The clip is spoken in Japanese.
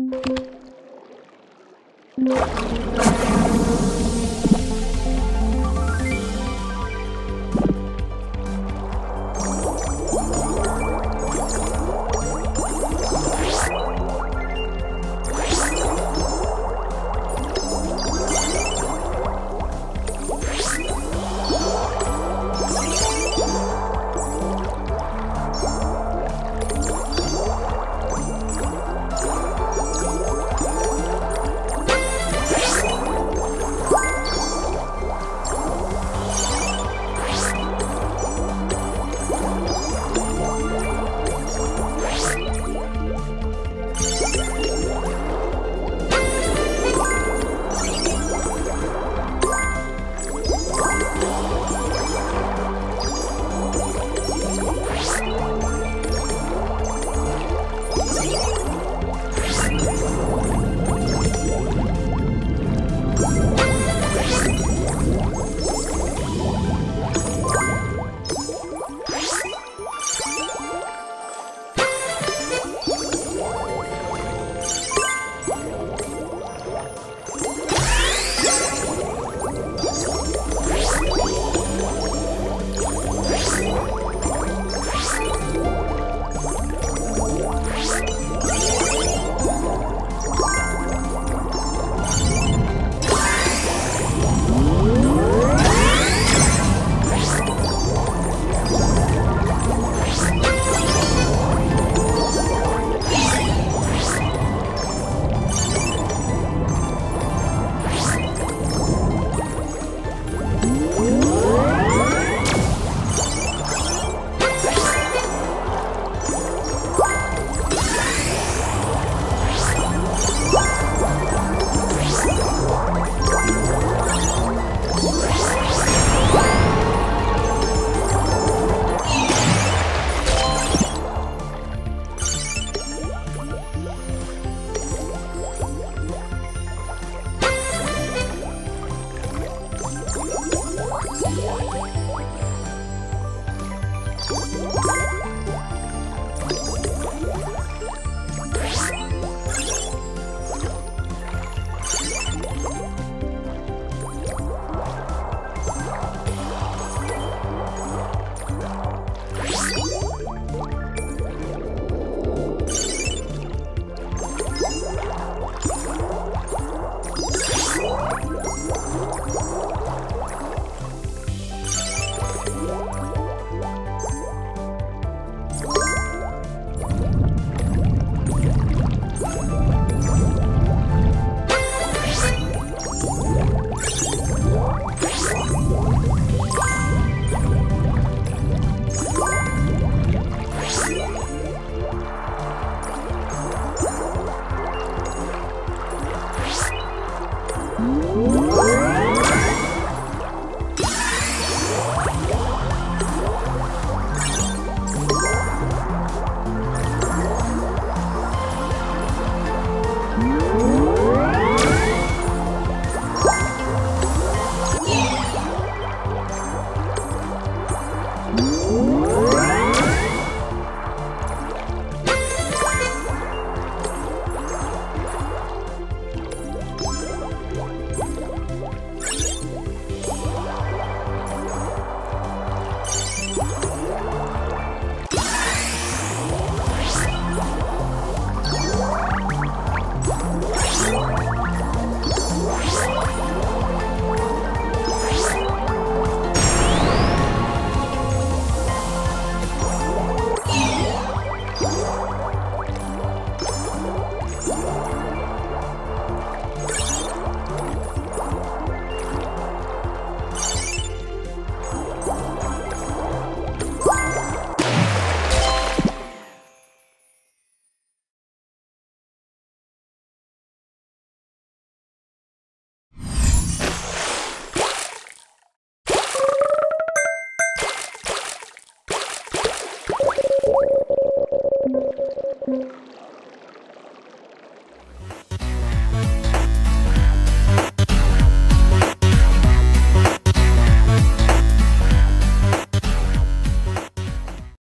you